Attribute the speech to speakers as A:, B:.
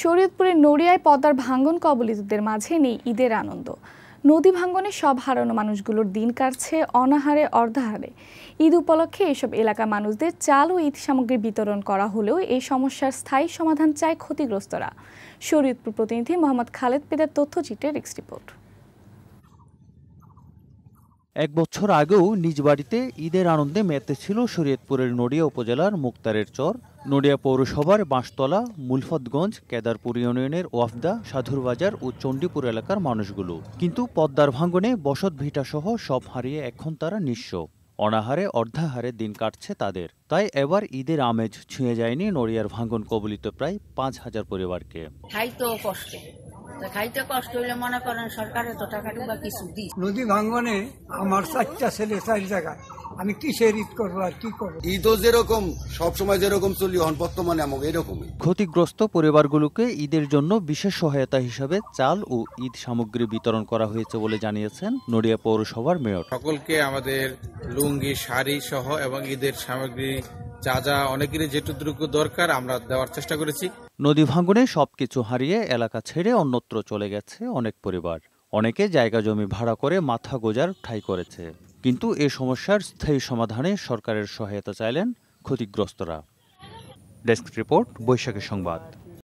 A: শরীয়তপুরের নড়িয়ায় পদ্মার ভাঙ্গন কবলিতদের মাঝে নেই ঈদের আনন্দ। নদী ভাঙ্গনে সব হারানো মানুষগুলোর দিন কাটছে অনাহারে অর্ধাহারে। ঈদ উপলক্ষে এসব এলাকা মানুষদের চাল ও ঈদ সামগ্রী বিতরণ করা হলেও এই সমস্যার স্থায়ী সমাধান চায় ক্ষতিগ্রস্তরা। শরীয়তপুর প্রতিনিধি মোহাম্মদ খালেদ পেদার তথ্যচিত্রে রিক্স রিপোর্ট।
B: এক বছর আগেও নিজ বাড়িতে ঈদের আনন্দে মেতেছিল শরীয়তপুরের নড়িয়া উপজেলার মুক্তারের চর। নড়িয়া পৌরসভার বাঁশতলা, মুলফতগঞ্জ, কেদারপুর ইউনিয়নের ওয়াফদা, সাধুরবাজার ও চণ্ডীপুর এলাকার মানুষগুলো। কিন্তু পদ্মার ভাঙ্গনে বসত ভিটা সহ সব হারিয়ে এখন তারা নিঃস্ব। অনাহারে, অর্ধাহারে দিন কাটছে তাদের। তাই এবার ঈদের আমেজ ছুঁয়ে যায়নি নড়িয়ার ভাঙ্গন কবলিত প্রায় পাঁচ হাজার পরিবারকে।
C: কষ্ট। তা খাইতে কষ্ট হইলে মনে করেন সরকারে তো টাকা টুকা কিছু দিই।
D: নদী ভাঙ্গনে আমার চারটা ছেলে চার জায়গায় আমি কিসের ঈদ করব আর কি করব?
E: ঈদও যেরকম সবসময় যেরকম চলি হন বর্তমানে আমাকে এরকমই।
B: ক্ষতিগ্রস্ত পরিবারগুলোকে ঈদের জন্য বিশেষ সহায়তা হিসাবে চাল ও ঈদ সামগ্রী বিতরণ করা হয়েছে বলে জানিয়েছেন নড়িয়া পৌরসভার মেয়র।
F: সকলকে আমাদের লুঙ্গি শাড়ি সহ এবং ঈদের সামগ্রী যা যা অনেকেরই যেটুকু দরকার আমরা দেওয়ার চেষ্টা করেছি।
B: নদী ভাঙনে সবকিছু হারিয়ে এলাকা ছেড়ে অন্যত্র চলে গেছে অনেক পরিবার। অনেকে জায়গা জমি ভাড়া করে মাথা গোজার ঠাই করেছে। কিন্তু এ সমস্যার স্থায়ী সমাধানে সরকারের সহায়তা চাইলেন ক্ষতিগ্রস্তরা। ডেস্ক রিপোর্ট, বৈশাখী সংবাদ।